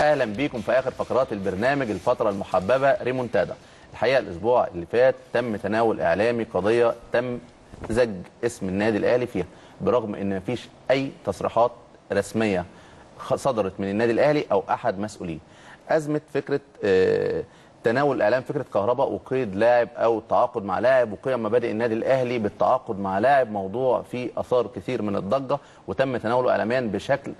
أهلا بيكم في اخر فقرات البرنامج الفترة المحببه ريمونتادا. الحقيقة الأسبوع اللي فات تم تناول اعلامي قضيه تم زج اسم النادي الاهلي فيها برغم ان مفيش اي تصريحات رسميه صدرت من النادي الاهلي أو احد مسؤوليه ازمه فكره آه، تناول الاعلام فكره كهرباء وقيد لاعب أو التعاقد مع لاعب وقيم مبادئ النادي الاهلي بالتعاقد مع لاعب موضوع فيه اثار كثير من الضجه وتم تناوله اعلاميا بشكل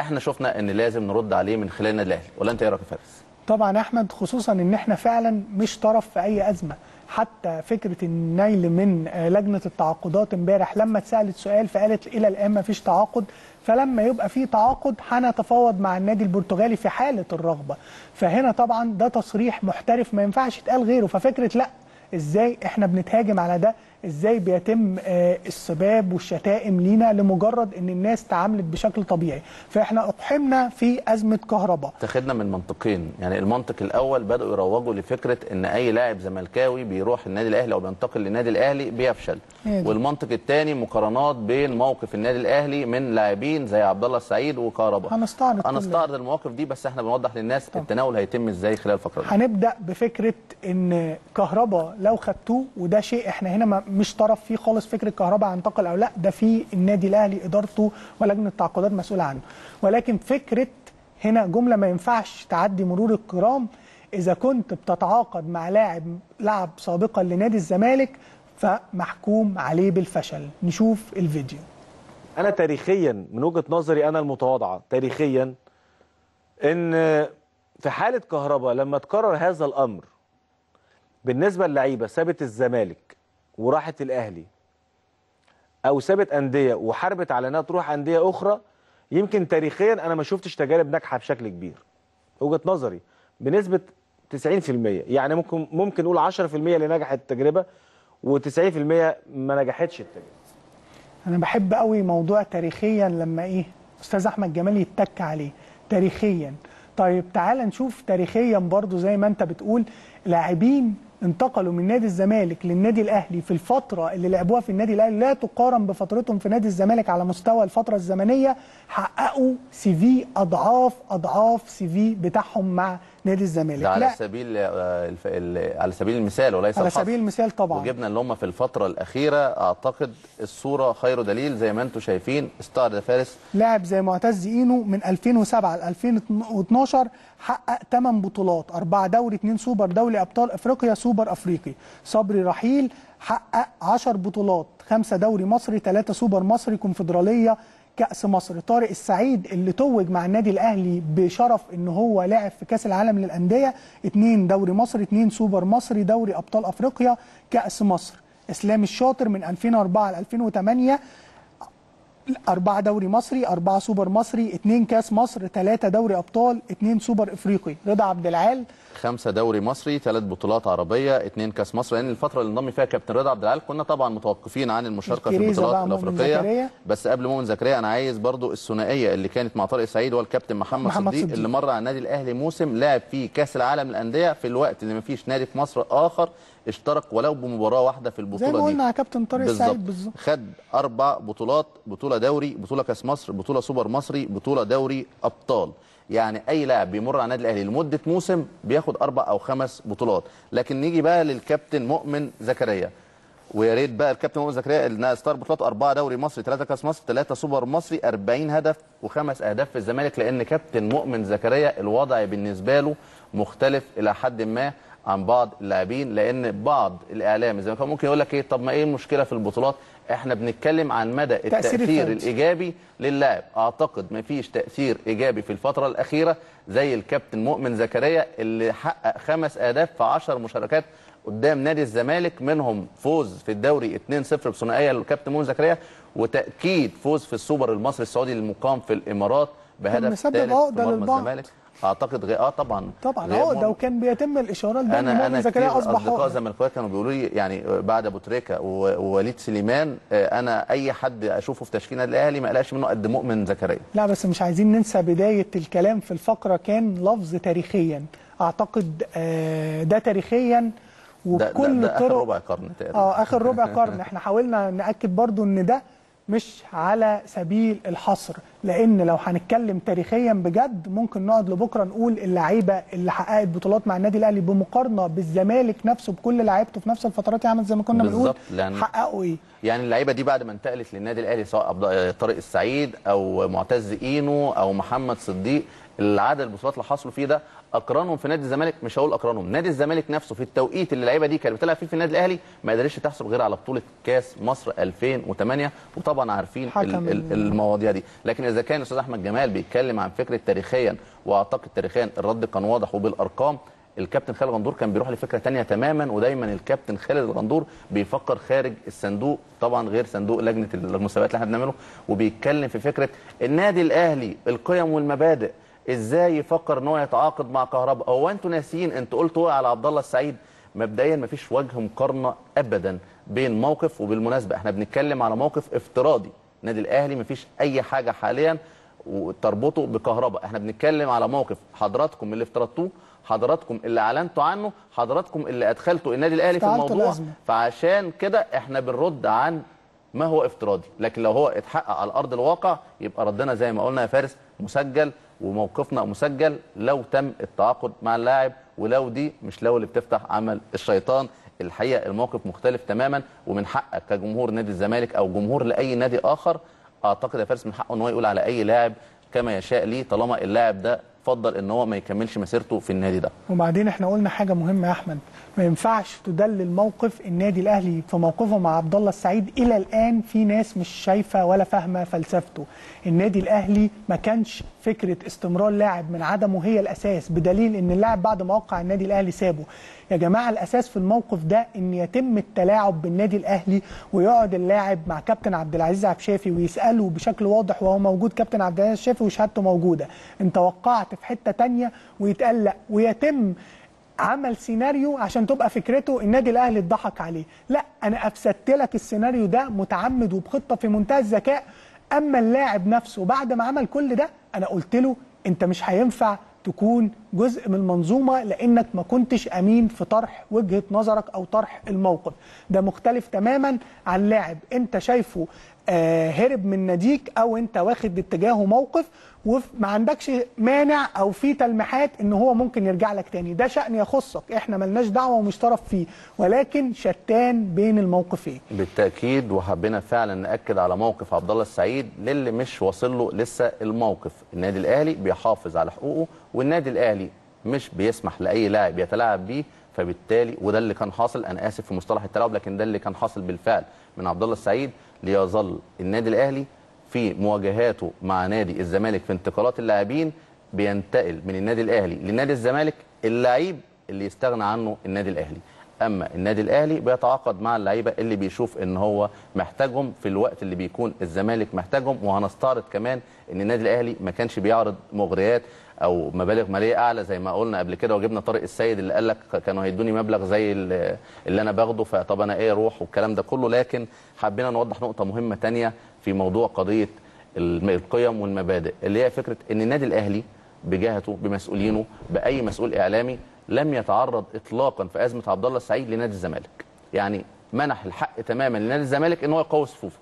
إحنا شفنا ان لازم نرد عليه من خلال النادي الاهلي ولا انت إيه رأيك يا فارس؟ طبعا أحمد خصوصا إن إحنا فعلا مش طرف في أي أزمة. حتى فكرة النيل من آه، لجنة التعاقدات امبارح لما اتسألت سؤال فقالت إلى الآن ما فيش تعاقد. فلما يبقى في تعاقد هنتفاوض مع النادي البرتغالي في حالة الرغبة. فهنا طبعا ده تصريح محترف ما ينفعش يتقال غيره. ففكرة لأ إزاي إحنا بنتهاجم على ده؟ إزاي بيتم آه، السباب والشتائم لينا لمجرد ان الناس تعاملت بشكل طبيعي. فاحنا اقحمنا في أزمة كهرباء. اتخذنا من منطقين. يعني المنطق الأول بدأوا يروجوا لفكرة إن أي لاعب زملكاوي بيروح النادي الأهلي أو بينتقل للنادي الأهلي بيفشل. والمنطق الثاني مقارنات بين موقف النادي الأهلي من لاعبين زي عبد الله السعيد وكهرباء. هنستعرض هنستعرض المواقف دي بس إحنا بنوضح للناس التناول هيتم إزاي خلال الفقرة دي. هنبدأ بفكرة إن كهربا لو خدتوه وده شيء إحنا هنا ما- مش طرف فيه خالص فكره كهربا هينتقل أو لا ده في النادي الأهلي إدارته ولجنة التعاقدات مسؤولة عنه. ولكن فكرة هنا جملة ما ينفعش تعدي مرور الكرام. إذا كنت بتتعاقد مع لاعب لعب سابقا لنادي الزمالك فمحكوم عليه بالفشل. نشوف الفيديو. أنا تاريخيا من وجهة نظري أنا المتواضعة تاريخيا إن في حالة كهرباء لما تكرر هذا الأمر بالنسبة للعيبة سابت الزمالك وراحت الاهلي أو سابت أندية وحاربت على إنها تروح أندية أخرى يمكن تاريخيا أنا ما شفتش تجارب ناجحة بشكل كبير. وجهة نظري بنسبة 90% يعني ممكن ممكن نقول 10% اللي نجحت التجربة و90% ما نجحتش التجربة. أنا بحب قوي موضوع تاريخيا لما إيه أستاذ أحمد جمال يتك عليه تاريخيا. طيب تعال نشوف تاريخيا برضو زي ما أنت بتقول لاعبين انتقلوا من نادي الزمالك للنادي الأهلي في الفترة اللي لعبوها في النادي الأهلي لا تقارن بفترتهم في نادي الزمالك على مستوى الفترة الزمنية حققوا CV اضعاف أضعاف CV بتاعهم مع نادي الزمالك. ده على لا. سبيل آه، الف- ال- على سبيل المثال وليس على. سبيل المثال طبعا. وجبنا اللي هم في الفترة الأخيرة أعتقد الصورة خير دليل زي ما أنتم شايفين. استعرض يا فارس. لاعب زي معتز إينو من 2007 ل 2012 حقق 8 بطولات 4 دوري 2 سوبر دوري أبطال أفريقيا سوبر أفريقي. صبري رحيل حقق 10 بطولات 5 دوري مصري 3 سوبر مصري كونفدرالية كأس مصر. طارق السعيد اللي توج مع النادي الأهلي بشرف إن هو لعب في كأس العالم للأندية. 2 دوري مصري 2 سوبر مصري دوري أبطال أفريقيا كأس مصر. إسلام الشاطر من 2004 ل 2008 أربعة دوري مصري أربعة سوبر مصري اتنين كاس مصر ثلاثة دوري أبطال اتنين سوبر إفريقي. رضا عبد العال. خمسة دوري مصري ثلاث بطولات عربية اثنين كاس مصر. لأن الفترة اللي انضم فيها كابتن رضا عبد العال كنا طبعا متوقفين عن المشاركة في البطولات الأفريقية. بس قبل مؤمن زكريا أنا عايز برضو الثنائية اللي كانت مع طارق سعيد والكابتن محمد, محمد صديق, صديق. اللي مر على النادي الأهلي موسم لعب فيه كأس العالم للأندية في الوقت اللي مفيش نادي في مصر آخر. اشترك ولو بمباراة واحدة في البطولة زي ما دي. قلنا على كابتن طارق السعيد بالظبط. خد أربع بطولات بطولة دوري بطولة كأس مصر بطولة سوبر مصري بطولة دوري أبطال. يعني أي لاعب بيمر على النادي الأهلي لمدة موسم بياخد أربع أو خمس بطولات. لكن نيجي بقى للكابتن مؤمن زكريا. ويا ريت بقى الكابتن مؤمن زكريا اللي عشر بطولات أربعة دوري مصري ثلاثة كأس مصر ثلاثة سوبر مصري 40 هدف وخمس أهداف في الزمالك. لأن كابتن مؤمن زكريا الوضع بالنسبة له مختلف إلى حد ما. عن بعض اللاعبين لأن بعض الإعلام زي ما كان ممكن يقول لك إيه طب ما إيه المشكلة في البطولات إحنا بنتكلم عن مدى تأثير التأثير الفردي. الإيجابي للاعب أعتقد ما فيش تأثير إيجابي في الفترة الأخيرة زي الكابتن مؤمن زكريا اللي حقق خمس أهداف في 10 مشاركات قدام نادي الزمالك منهم فوز في الدوري 2-0 بثنائية للكابتن مؤمن زكريا وتأكيد فوز في السوبر المصري السعودي المقام في الإمارات بهدف ثالث في مرمى. الزمالك أعتقد غير آه طبعا. طبعا. عقده مؤمن. وكان بيتم الاشارات ده ان أنا أنا زكريا أصبح أصدقاء زملكاويه كانوا بيقولوا لي يعني بعد أبو تريكة ووليد سليمان آه، أنا أي حد أشوفه في تشكيلة الأهلي ما اقلقش منه قد مؤمن زكريا. لا بس مش عايزين ننسى بداية الكلام في الفقرة كان لفظ تاريخيا. أعتقد آه، ده تاريخيا ده, ده, وبكل ده آخر ربع قرن تقريبا. آه آخر ربع قرن. إحنا حاولنا نأكد برضو إن ده مش على سبيل الحصر لأن لو هنتكلم تاريخيا بجد ممكن نقعد لبكرة نقول اللعيبة اللي حققت بطولات مع النادي الأهلي بمقارنة بالزمالك نفسه بكل لعيبته في نفس الفترات يا احمد زي ما كنا بنقول حققوا إيه؟ يعني اللعيبة دي بعد ما انتقلت للنادي الأهلي سواء طارق السعيد أو معتز إينو أو محمد صديق العدد البطولات اللي حصلوا فيه ده أقرانهم في نادي الزمالك؟ مش هقول أقرانهم. نادي الزمالك نفسه في التوقيت اللي اللعيبة دي كانت بتلعب فيه في النادي الأهلي ما قدرتش تحصل غير على بطولة كاس مصر 2008 وطبعا عارفين ال- ال- ال- المواضيع دي. لكن إذا كان الأستاذ أحمد جمال بيتكلم عن فكرة تاريخيا وأعتقد تاريخيا الرد كان واضح وبالارقام الكابتن خالد غندور كان بيروح لفكرة تانية تماما ودايما الكابتن خالد غندور بيفكر خارج الصندوق طبعا غير صندوق لجنة المسابقات اللي إحنا بنعمله وبيتكلم في فكرة النادي الأهلي القيم والمبادئ إزاي يفكر ان هو يتعاقد مع كهرباء؟ هو أنتوا ناسيين أنتوا قلتوا على عبد الله السعيد. مبدئيا مفيش وجه مقارنة ابدا بين موقف وبالمناسبة. إحنا بنتكلم على موقف افتراضي. النادي الأهلي مفيش أي حاجة حاليا وتربطه بكهرباء. إحنا بنتكلم على موقف حضراتكم اللي افترضتوه حضراتكم اللي أعلنتوا عنه حضراتكم اللي أدخلتوا النادي الأهلي في الموضوع. الأزمة. فعشان كده إحنا بنرد عن ما هو افتراضي. لكن لو هو اتحقق على أرض الواقع يبقى ردنا زي ما قلنا يا فارس مسجل وموقفنا مسجل لو تم التعاقد مع اللاعب ولو دي مش لو اللي بتفتح عمل الشيطان. الحقيقة الموقف مختلف تماما ومن حقك كجمهور نادي الزمالك أو جمهور لأي نادي آخر أعتقد يا فارس من حقه إن هو يقول على أي لاعب كما يشاء ليه طالما اللاعب ده فضل إن هو ما يكملش مسيرته في النادي ده. وبعدين إحنا قلنا حاجة مهمة يا أحمد. ما ينفعش تدلل موقف النادي الأهلي في موقفه مع عبد الله السعيد إلى الآن في ناس مش شايفة ولا فاهمة فلسفته. النادي الأهلي ما كانش فكرة استمرار لاعب من عدمه هي الأساس بدليل إن اللاعب بعد ما وقع النادي الأهلي سابه. يا جماعة الأساس في الموقف ده إن يتم التلاعب بالنادي الأهلي ويقعد اللاعب مع كابتن عبد العزيز عبد الشافي ويساله بشكل واضح وهو موجود كابتن عبد العزيز الشافي وشهادته موجودة. انت وقعت في حتة تانية ويتقال لا ويتم عمل سيناريو عشان تبقى فكرته النادي الأهلي اتضحك عليه. لا أنا أفسدت لك السيناريو ده متعمد وبخطة في منتهى الذكاء. أما اللاعب نفسه بعد ما عمل كل ده أنا قلت له أنت مش هينفع تكون جزء من المنظومة لأنك ما كنتش أمين في طرح وجهة نظرك أو طرح الموقف. ده مختلف تماما عن لاعب أنت شايفه هرب من ناديك أو انت واخد اتجاهه موقف وما عندكش مانع أو في تلميحات ان هو ممكن يرجع لك تاني. ده شأن يخصك. إحنا ملناش دعوة ومش طرف فيه. ولكن شتان بين الموقفين. بالتأكيد وحبينا فعلا نأكد على موقف عبد الله السعيد للي مش واصل له لسه الموقف. النادي الأهلي بيحافظ على حقوقه والنادي الأهلي مش بيسمح لأي لاعب يتلاعب بيه. فبالتالي وده اللي كان حاصل. أنا آسف في مصطلح التلاعب لكن ده اللي كان حاصل بالفعل من عبد الله السعيد. ليظل النادي الأهلي في مواجهاته مع نادي الزمالك في انتقالات اللاعبين بينتقل من النادي الأهلي لنادي الزمالك اللعيب اللي يستغنى عنه النادي الأهلي. أما النادي الأهلي بيتعاقد مع اللعيبة اللي بيشوف إن هو محتاجهم في الوقت اللي بيكون الزمالك محتاجهم وهنستعرض كمان إن النادي الأهلي ما كانش بيعرض مغريات أو مبالغ مالية أعلى زي ما قلنا قبل كده وجبنا طارق السيد اللي قال لك كانوا هيدوني مبلغ زي اللي أنا باخده فطب أنا إيه أروح والكلام ده كله. لكن حبينا نوضح نقطة مهمة تانية في موضوع قضية القيم والمبادئ اللي هي فكرة إن النادي الأهلي بجهته بمسؤولينه بأي مسؤول إعلامي لم يتعرض اطلاقا في أزمة عبد الله السعيد لنادي الزمالك. يعني منح الحق تماما لنادي الزمالك إن هو يقوي صفوفه.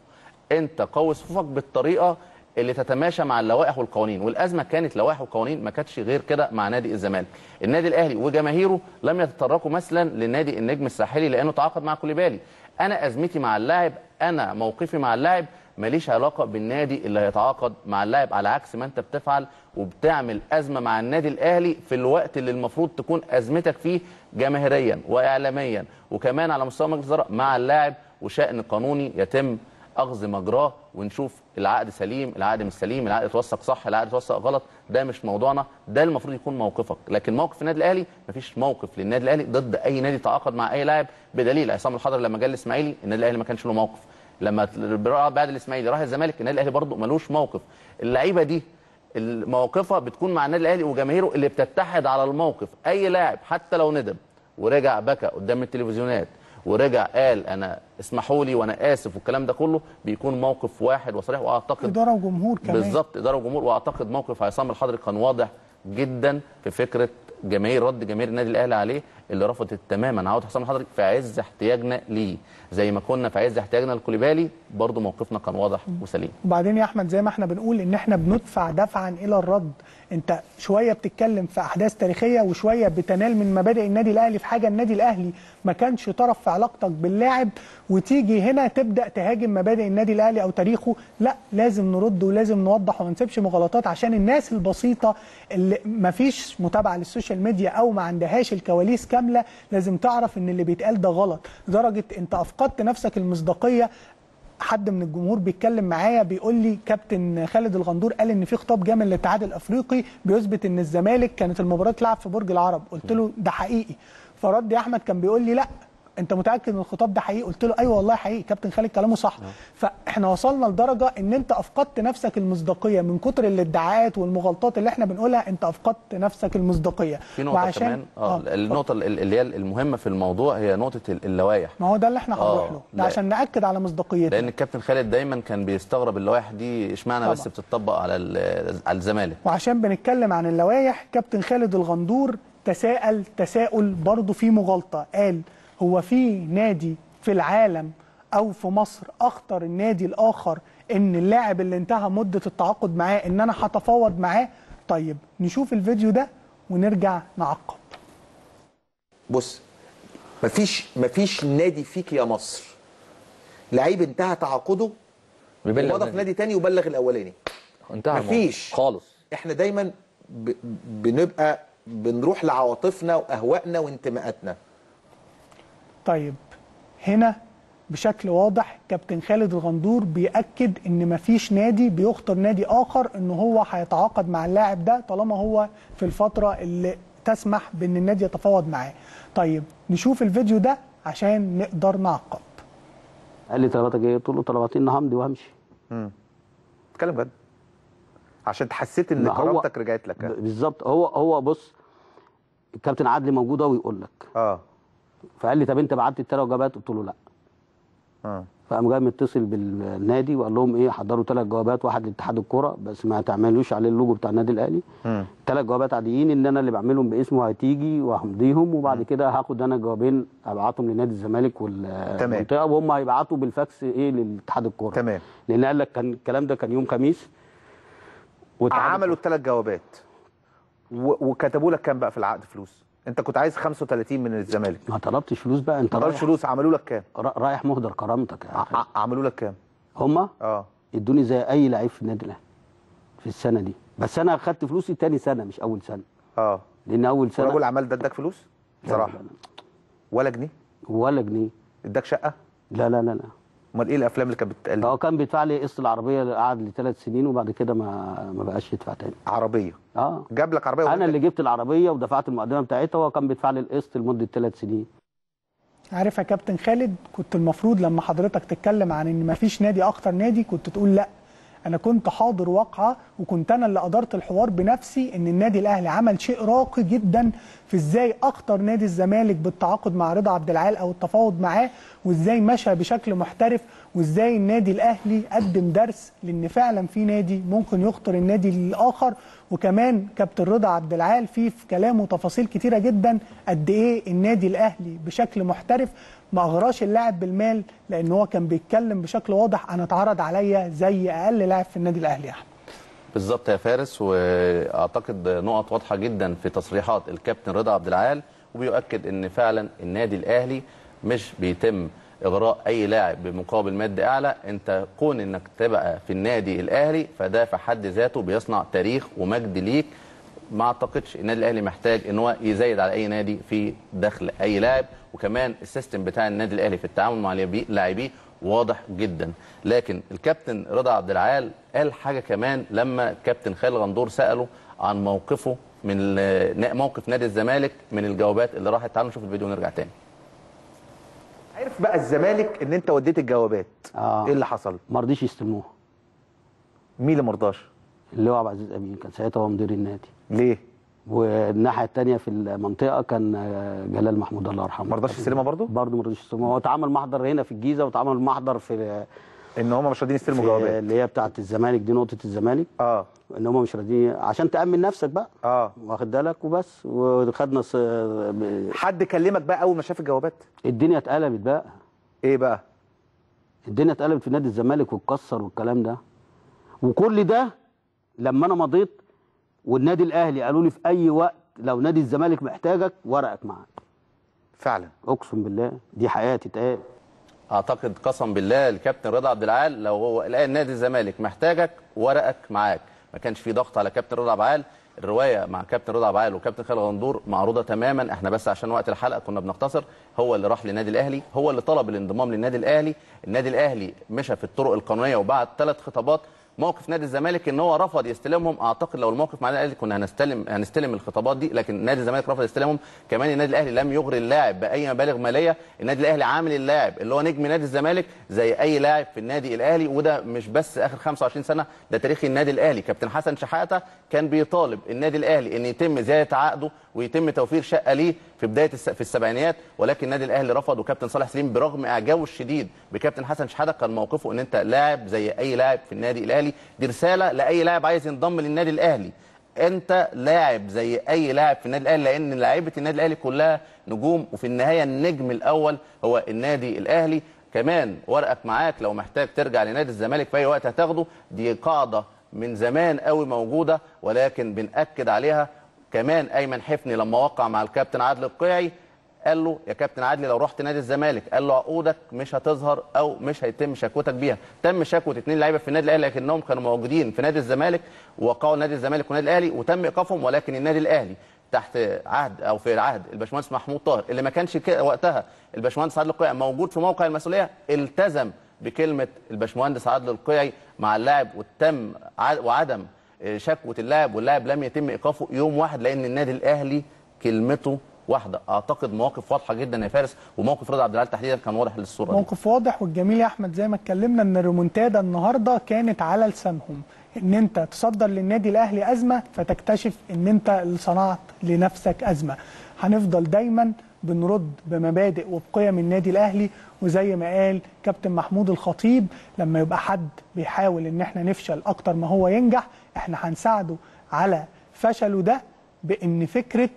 أنت قوي صفوفك بالطريقة اللي تتماشى مع اللوائح والقوانين والأزمة كانت لوائح وقوانين ما كانتش غير كده مع نادي الزمالك. النادي الأهلي وجماهيره لم يتطرقوا مثلا لنادي النجم الساحلي لأنه تعاقد مع كوليبالي. أنا أزمتي مع اللاعب أنا موقفي مع اللاعب ماليش علاقة بالنادي اللي هيتعاقد مع اللاعب على عكس ما أنت بتفعل وبتعمل أزمة مع النادي الأهلي في الوقت اللي المفروض تكون أزمتك فيه جماهيريا واعلاميا وكمان على مستوى مجلس مع اللاعب وشأن قانوني يتم اخذ مجراه ونشوف العقد سليم العقد مش سليم العقد اتوثق صح العقد اتوثق غلط ده مش موضوعنا ده المفروض يكون موقفك. لكن موقف النادي الأهلي مفيش موقف للنادي الأهلي ضد أي نادي تعاقد مع أي لاعب بدليل. عصام الحضري لما جه الإسماعيلي النادي الأهلي ما كانش له موقف. لما بعد الإسماعيلي راح الزمالك النادي الأهلي برضه ملوش موقف. اللعيبة دي مواقفها بتكون مع النادي الأهلي وجماهيره اللي بتتحد على الموقف. أي لاعب حتى لو ندم ورجع بكى قدام التلفزيونات ورجع قال أنا اسمحوا لي وأنا آسف والكلام ده كله بيكون موقف واحد وصريح وأعتقد إدارة وجمهور كمان. بالظبط إدارة وجمهور وأعتقد موقف عصام الحضري كان واضح جدا في فكرة جماهير رد جماهير النادي الأهلي عليه اللي رفضت تماما عوده حسام الحضري في عز احتياجنا ليه. زي ما كنا في عز احتياجنا لكوليبالي برضه موقفنا كان واضح وسليم. وبعدين يا أحمد زي ما إحنا بنقول إن إحنا بندفع دفعا إلى الرد. أنت شوية بتتكلم في أحداث تاريخية وشوية بتنال من مبادئ النادي الأهلي في حاجة النادي الأهلي ما كانش طرف في علاقتك باللاعب وتيجي هنا تبدأ تهاجم مبادئ النادي الأهلي أو تاريخه. لا لازم نرد ولازم نوضح وما نسيبش مغالطات عشان الناس البسيطة اللي ما فيش متابعة للسوشيال ميديا أو ما عندهاش الكواليس كاملة لازم تعرف إن اللي بيتقال ده غلط لدرجة أنت أفقدت نفسك المصداقية. حد من الجمهور بيتكلم معايا بيقول لي كابتن خالد الغندور قال إن في خطاب جه من الاتحاد الأفريقي بيثبت إن الزمالك كانت المباراة تلعب في برج العرب. قلت له ده حقيقي. فرد يا أحمد كان بيقول لي لأ انت متأكد ان الخطاب ده حقيقي؟ قلت له أيوه والله حقيقي كابتن خالد كلامه صح. فإحنا وصلنا لدرجة إن أنت أفقدت نفسك المصداقية من كتر الادعاءات والمغالطات اللي إحنا بنقولها أنت أفقدت نفسك المصداقية. في نقطة كمان آه النقطة اللي هي المهمة في الموضوع هي نقطة اللوائح. ما هو ده اللي إحنا هنروح آه، له. لا. ده عشان نأكد على مصداقيتها لأن الكابتن خالد دايما كان بيستغرب اللوائح دي إشمعنى بس. بتطبق على على الزمالك؟ وعشان بنتكلم عن اللوائح كابتن خالد الغندور تساءل تساؤل برضه فيه مغالطة. قال هو في نادي في العالم أو في مصر أخطر النادي الآخر إن اللاعب اللي انتهى مدة التعاقد معاه إن أنا هتفاوض معاه طيب نشوف الفيديو ده ونرجع نعقب بص مفيش مفيش نادي فيك يا مصر لعيب انتهى تعاقده ومضى في نادي. تاني وبلغ الأولاني انتهى. مفيش. خالص إحنا دايما ب... بنبقى بنروح لعواطفنا وأهوائنا وانتماءاتنا طيب هنا بشكل واضح كابتن خالد الغندور بيأكد إن مفيش نادي بيخطر نادي آخر إن هو هيتعاقد مع اللاعب ده طالما هو في الفترة اللي تسمح بإن النادي يتفاوض معاه. طيب نشوف الفيديو ده عشان نقدر نعقب. قال لي طلباتك إيه؟ قلت له طلباتي إن همضي وامشي اتكلم جد عشان حسيت إن كرامتك رجعت لك. بالظبط. هو هو بص الكابتن عدلي موجود اهو يقول لك. آه. فقال لي طب انت بعت الثلاث جوابات؟ قلت له لا. آه. فقام جاي متصل بالنادي وقال لهم إيه حضروا ثلاث جوابات واحد لاتحاد الكورة بس ما تعملوش عليه اللوجو بتاع النادي الأهلي. مم. ثلاث جوابات عاديين ان أنا اللي بعملهم باسمه هتيجي وهمضيهم وبعد كده هاخد أنا جوابين ابعتهم لنادي الزمالك والمنطقة وهم هيبعتوا بالفاكس إيه لاتحاد الكورة. تمام. لأن قال لك كان الكلام ده كان يوم خميس. عملوا الثلاث جوابات. وكتبوا لك كام بقى في العقد فلوس؟ انت كنت عايز 35 من الزمالك. ما طلبتش فلوس بقى انت ما رايح فلوس عملوا لك كام؟ را- رايح مهدر كرامتك. ع... عملوا لك كام؟ هما؟ آه. ادوني زي أي لعيب في النادي الأهلي في السنة دي. بس أنا خدت فلوسي تاني سنة مش أول سنة. آه. لأن أول سنة ورجل الاعمال ده اداك فلوس؟ بصراحه لا، لا، ولا جنيه؟ ولا جنيه. اداك شقة؟ لا لا لا لا. امال إيه الافلام اللي كانت بتتقال؟ هو كان بيدفع لي قسط العربية اللي قعد لي ثلاث سنين وبعد كده ما ما بقاش يدفع تاني. عربية؟ آه. جاب لك عربية أنا اللي جبت العربية ودفعت المقدمة بتاعتها وهو كان بيدفع لي القسط لمدة ثلاث سنين. عارف يا كابتن خالد كنت المفروض لما حضرتك تتكلم عن إن مفيش نادي اخطر نادي كنت تقول لأ. أنا كنت حاضر واقعة وكنت أنا اللي ادرت الحوار بنفسي ان النادي الاهلي عمل شيء راقي جدا في إزاي اخطر نادي الزمالك بالتعاقد مع رضا عبد العال أو التفاوض معاه وازاي مشى بشكل محترف وازاي النادي الاهلي قدم درس لأن فعلا في نادي ممكن يخطر النادي الآخر وكمان كابتن رضا عبد العال فيه في كلامه تفاصيل كتيرة جدا قد إيه النادي الاهلي بشكل محترف ما أغراش اللاعب بالمال لأن هو كان بيتكلم بشكل واضح أنا اتعرض عليا زي أقل لاعب في النادي الأهلي احمد بالظبط يا فارس وأعتقد نقط واضحة جدا في تصريحات الكابتن رضا عبد العال وبيؤكد إن فعلا النادي الأهلي مش بيتم إغراء أي لاعب بمقابل مادي أعلى. أنت كون إنك تبقى في النادي الأهلي فده في حد ذاته بيصنع تاريخ ومجد ليك. ما أعتقدش النادي الأهلي محتاج إن هو يزايد على أي نادي في دخل أي لاعب. وكمان السيستم بتاع النادي الأهلي في التعامل مع لاعبي- لاعبيه واضح جدا. لكن الكابتن رضا عبد العال قال حاجة كمان لما كابتن خالد غندور سأله عن موقفه من موقف نادي الزمالك من الجوابات اللي راحت. تعالوا نشوف الفيديو ونرجع تاني. عارف بقى الزمالك إن أنت وديت الجوابات. آه. إيه اللي حصل؟ ما رضيش يستلموها مين اللي مرضاش اللي هو عبد العزيز أمين. كان ساعتها هو مدير النادي. ليه؟ والناحية الثانية في المنطقة كان آه، جلال محمود الله يرحمه. ما رضاش يستلمها برضه؟ برضه ما رضيش يستلموها هو اتعمل محضر هنا في الجيزة واتعمل محضر في إن هم مش راضيين يستلموا جوابات اللي هي بتاعه الزمالك دي نقطة الزمالك. آه. إن هم مش راضيين عشان تأمن نفسك بقى. آه. واخد بالك؟ وبس. وخدنا ص... ب- حد كلمك بقى أول ما شاف الجوابات؟ الدنيا اتقلبت بقى. إيه بقى؟ الدنيا اتقلبت في نادي الزمالك واتكسر والكلام ده. وكل ده لما أنا مضيت والنادي الأهلي قالوا لي في أي وقت لو نادي الزمالك محتاجك ورقك معاك. فعلا. أقسم بالله دي حياتي اتقال أعتقد قسم بالله الكابتن رضا عبد العال لو هو لقى نادي الزمالك محتاجك ورقك معاك. ما كانش في ضغط على كابتن رضا عبد العال. الرواية مع كابتن رضا عبد العال وكابتن خالد غندور معروضة تماما. إحنا بس عشان وقت الحلقة كنا بنختصر هو اللي راح للنادي الأهلي. هو اللي طلب الانضمام للنادي الأهلي. النادي الأهلي مشى في الطرق القانونية وبعد ثلاث خطابات موقف نادي الزمالك إن هو رفض يستلمهم. أعتقد لو الموقف مع الأهلي كنا هنستلم هنستلم الخطابات دي لكن نادي الزمالك رفض يستلمهم. كمان النادي الأهلي لم يغري اللاعب بأي مبالغ مالية. النادي الأهلي عامل اللاعب اللي هو نجم نادي الزمالك زي أي لاعب في النادي الأهلي وده مش بس آخر 25 سنة ده تاريخ النادي الأهلي. كابتن حسن شحاتة كان بيطالب النادي الأهلي إن يتم زيادة عقده ويتم توفير شقة ليه. في بداية الس... في السبعينيات ولكن النادي الأهلي رفض وكابتن صالح سليم برغم إعجابه الشديد بكابتن حسن شحاتة كان موقفه إن أنت لاعب زي أي لاعب في النادي الأهلي. دي رسالة لأي لاعب عايز ينضم للنادي الأهلي. أنت لاعب زي أي لاعب في النادي الأهلي لأن لعيبة النادي الأهلي كلها نجوم وفي النهاية النجم الأول هو النادي الأهلي. كمان ورقك معاك لو محتاج ترجع لنادي الزمالك في أي وقت هتاخده. دي قاعدة من زمان قوي موجودة ولكن بنأكد عليها كمان أيمن حفني لما وقع مع الكابتن عادل القيعي قال له يا كابتن عادلي لو رحت نادي الزمالك قال له عقودك مش هتظهر أو مش هيتم شكوتك بيها. تم شكوى اثنين لعيبة في النادي الأهلي لكنهم كانوا موجودين في نادي الزمالك ووقعوا نادي الزمالك والنادي الأهلي وتم إيقافهم ولكن النادي الأهلي تحت عهد أو في عهد الباشمهندس محمود طاهر اللي ما كانش وقتها الباشمهندس عادل القيعي موجود في موقع المسؤولية التزم بكلمة الباشمهندس عادل القيعي مع اللاعب وتم وعدم شكوى اللاعب واللاعب لم يتم إيقافه يوم واحد لأن النادي الأهلي كلمته واحدة. أعتقد مواقف واضحة جدا يا فارس وموقف رضا عبد العال تحديدا كان واضح للصورة دي. موقف واضح والجميل يا أحمد زي ما اتكلمنا إن الريمونتادا النهارده كانت على لسانهم. إن أنت تصدر للنادي الأهلي أزمة فتكتشف إن أنت اللي صنعت لنفسك أزمة. هنفضل دايما بنرد بمبادئ وبقيم النادي الأهلي وزي ما قال كابتن محمود الخطيب لما يبقى حد بيحاول إن إحنا نفشل أكتر ما هو ينجح إحنا هنساعده على فشله ده بان فكرة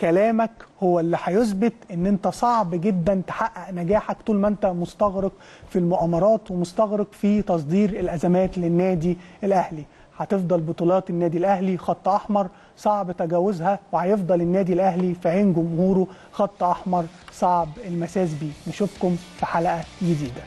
كلامك هو اللي هيثبت ان انت صعب جدا تحقق نجاحك طول ما انت مستغرق في المؤامرات ومستغرق في تصدير الأزمات للنادي الأهلي. هتفضل بطولات النادي الأهلي خط أحمر صعب تجاوزها وهيفضل النادي الأهلي في عين جمهوره خط أحمر صعب المساس بيه. نشوفكم في حلقة جديدة.